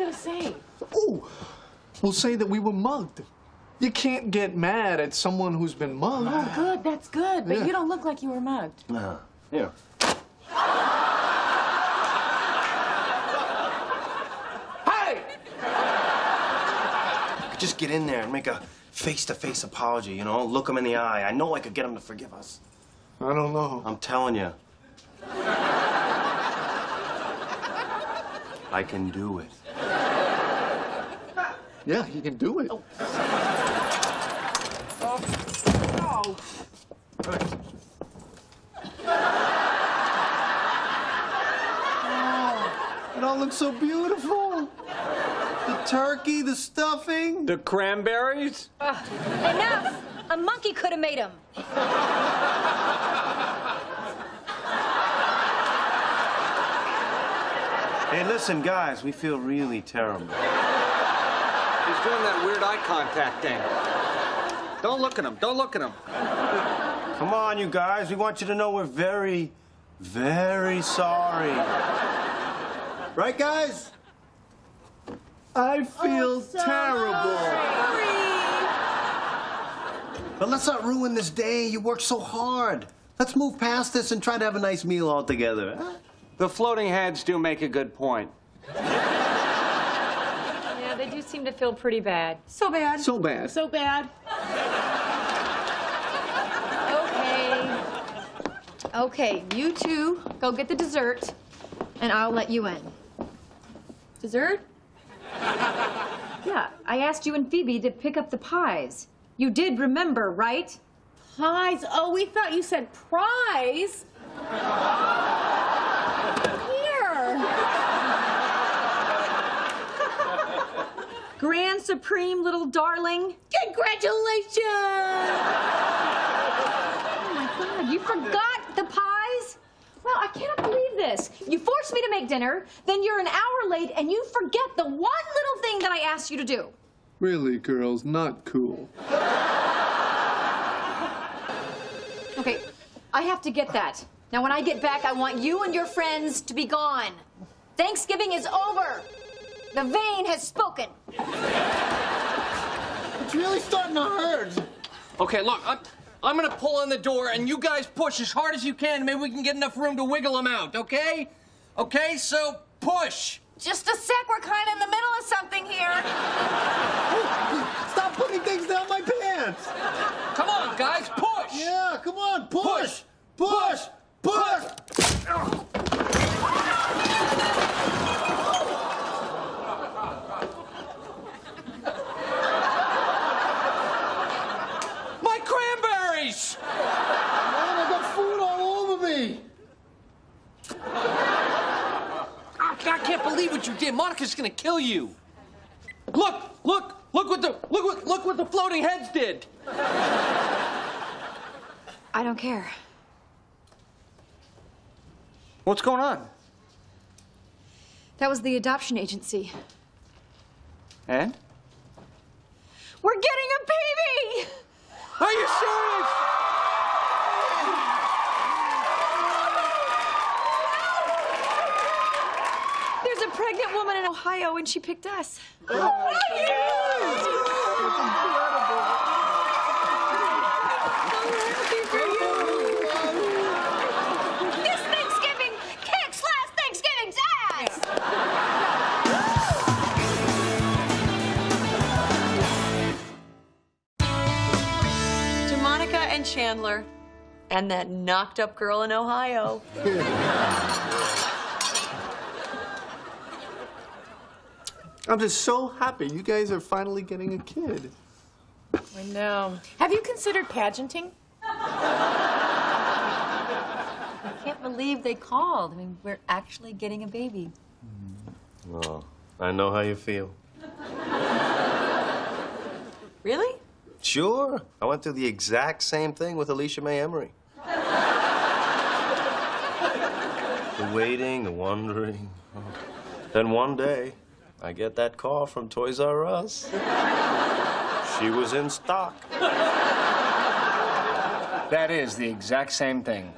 gonna say? Oh, we'll say that we were mugged. You can't get mad at someone who's been mugged. Oh, good. That's good. But Yeah. you don't look like you were mugged. Uh, here. Hey! Just get in there and make a face-to-face apology, you know? Look him in the eye. I know I could get him to forgive us. I don't know. I'm telling you. I can do it. Yeah, he can do it. Oh. oh. It all looks so beautiful. The turkey, the stuffing. The cranberries? Ah, enough! A monkey could have made them. Hey, listen, guys, we feel really terrible. He's doing that weird eye contact thing. Don't look at him. Don't look at him. Come on, you guys. We want you to know we're very, very sorry. Right, guys? I oh, feel terrible. But let's not ruin this day. You worked so hard. Let's move past this and try to have a nice meal all together. huh? The floating heads do make a good point. Yeah, they do seem to feel pretty bad. So bad. So bad. So bad. Okay. Okay, you two go get the dessert, and I'll let you in. Dessert? Yeah, I asked you and Phoebe to pick up the pies. You did remember, right? Pies. Oh, we thought you said prize. Here. Grand Supreme little darling. Congratulations. Oh my God, you forgot the pies? Well, I cannot believe this. You forced me to make dinner, then you're an hour late, and you forget the one little thing that I asked you to do. Really, girls, not cool. Okay, I have to get that. Now, when I get back, I want you and your friends to be gone. Thanksgiving is over. The vein has spoken. It's really starting to hurt. Okay, look, I'm, I'm gonna pull on the door and you guys push as hard as you can. Maybe we can get enough room to wiggle them out, okay? Okay, so push. Just a sec. We're kind of in the middle of something here. Stop putting things down my pants. Come on, guys, push. Yeah, come on, push, push, push. My cranberries. Man, I got food all over me. I, I can't believe what you did. Monica's gonna kill you. Look, look, look what the look what look what the floating heads did. I don't care. What's going on? That was the adoption agency. And? We're getting a baby! Are you serious? There's a pregnant woman in Ohio, and she picked us. Oh, this Chandler. And that knocked up girl in Ohio. I'm just so happy you guys are finally getting a kid. I know. Have you considered pageanting? I can't believe they called. I mean, we're actually getting a baby. Oh, I know how you feel. Really? Sure. I went through the exact same thing with Alicia May Emery. the waiting, the wondering. Then one day, I get that call from Toys R Us. She was in stock. That is the exact same thing.